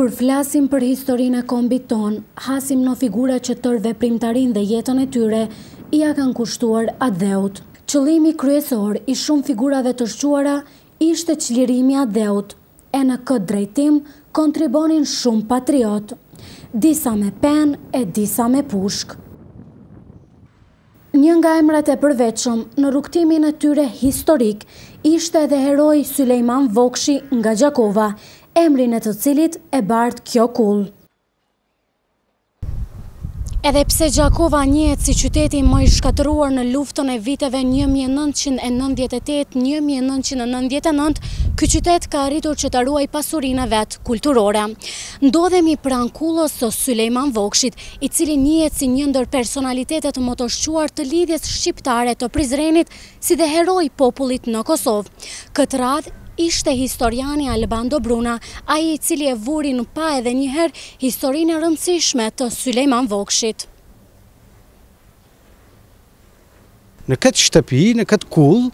Kur flasim për historinë e kombit tonë, hasim në figura që tërë veprimtarinë dhe jetën e tyre ia kanë kushtuar atdheut. Qëllimi kryesor i shumë figurave të shquara ishte çlirimi i atdheut, e në këtë drejtim kontribonin shumë patriotë, disa me penë e disa me pushkë. Një nga emrat e përveçëm në rrugëtimin e tyre historik ishte edhe heroi Sulejman Vokshi nga Gjakova, emrin e të cilit e bart kjo kullë. Edhe pse Gjakova njihet si qyteti më i shkatërruar në luftën e viteve një mijë e nëntëqind e nëntëdhjetë e tetë, një mijë e nëntëqind e nëntëdhjetë e nëntë, ky qytet ka arritur që ta ruajë pasurinë e vet kulturore. Ndodhemi pranë kullës së Sulejman Vokshit, i cili njihet si një ndër personalitetet më të shquara të Lidhjes Shqiptare të Prizrenit si dhe hero i popullit në Kosovë. Këtë radhë ishte historiani Alban Dobruna ai i cili e vuri në pah edhe një herë historinë e rëndësishme të Sulejman Vokshit. Në këtë shtëpi, në këtë kullë,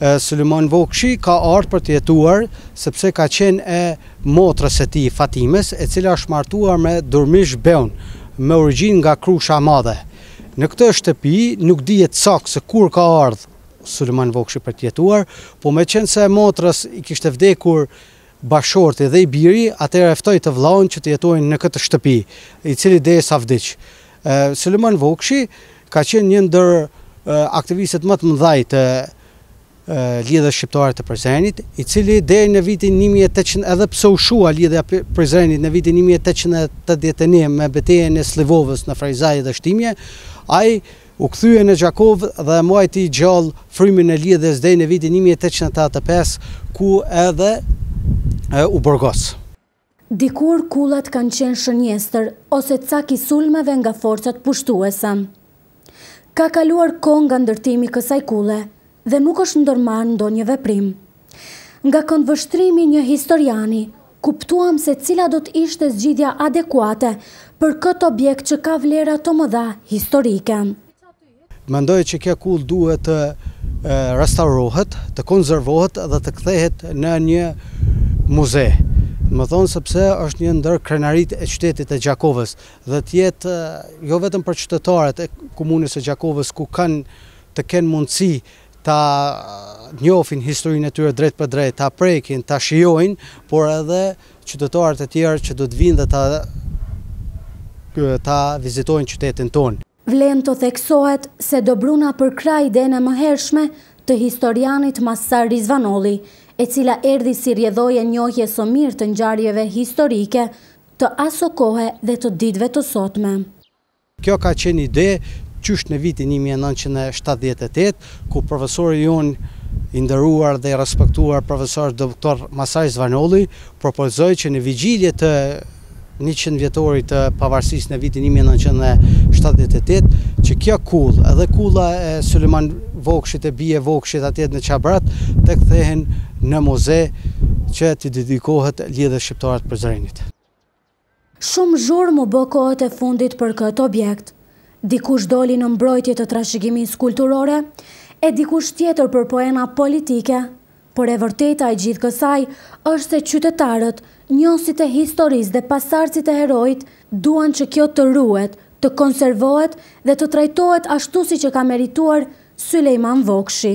Sulejman Vokshi ka ardh për të jetuar, sepse ka qenë e motrës së tij, Fatimes, e cila është martuar me Durmish Beun, me origjinë nga Krusha e Madhe. Në këtë shtëpi nuk dihet saktë se kur ka ardh Sulejman Vokshi për të jetuar, por meqenëse motrës i kishte vdekur bashkëshorti dhe i biri, atëherë e ftoi të vëllaun që të jetojë në këtë shtëpi, i cili derisa vdiq. Sulejman Vokshi ka qenë një ndër aktivistët më të mëdhaj të Lidhjes Shqiptare të Prizrenit, i cili deri në vitin 1800 edhe pse u shua Lidhja e Prizrenit në vitin 1881 me betejën e Slivovës në Ferizaj dhe Shtimje, ai U kthye në Gjakovë dhe e mbajti gjallë frymën e lidhjes deri në vitin një mijë e tetëqind e tetëdhjetë e pesë, ku edhe u burgos. Dikur kullat kanë qenë shënjestër ose cak i sulmeve nga forcat pushtuese. Ka kaluar kohë nga ndërtimi i kësaj kulle dhe nuk është ndërmarrë ndonjë veprim. Nga këndvështrimi i një historiani kuptuam se cila do të ishte zgjidhja adekuate për këtë objekt që ka vlera të mëdha historike. Mendoj që kjo kullë duhet të restaurohet, të konzervohet dhe të kthehet në një muze. Domethënë sepse është një ndër krenaritë e qytetit të Gjakovës dhe të jetë jo vetëm për qytetarët e komunës së Gjakovës ku kanë të kenë mundësi ta njofin historinë e tyre drejtpërdrejt, ta prekin, ta shijojnë, por edhe qytetarët e tjerë që do të vijnë dhe ta ta vizitojnë qytetin tonë. Vlen të theksohet se Dobruna përkrah idenë e mëhershme të historianit Masar Rizvanolli, e cila erdhi si rrjedhojë e njohjes së mirë të ngjarjeve historike të asokohe dhe të ditëve të sotme. Kjo ka qenë ide qysh në vitin një mijë e nëntëqind e shtatëdhjetë e tetë, kur profesori jonë i nderuar dhe i respektuar profesor doktor Masar Rizvanolli propozoi që në vigjilje të njëqind vjetorit të Pavarësisë në vitin një mijë e nëntëqind e shtatëdhjetë e tetë që kjo kullë edhe kulla e Sulejman Vokshit e Bije Vokshit atje në Çabrat të kthehen në muze që t'i dedikohet Lidhjes Shqiptare të Prizrenit. Shumë zhurmë u bë kohët e fundit për këtë objekt. Dikush doli në mbrojtje të trashëgimisë kulturore, e dikush tjetër për poena politike, por e vërteta e gjithë kësaj është se qytetarët, njohësit e historisë dhe pasardhësit e heroit duan që kjo të ruhet, të konservohet dhe të trajtohet ashtu siç e ka merituar Sulejman Vokshi.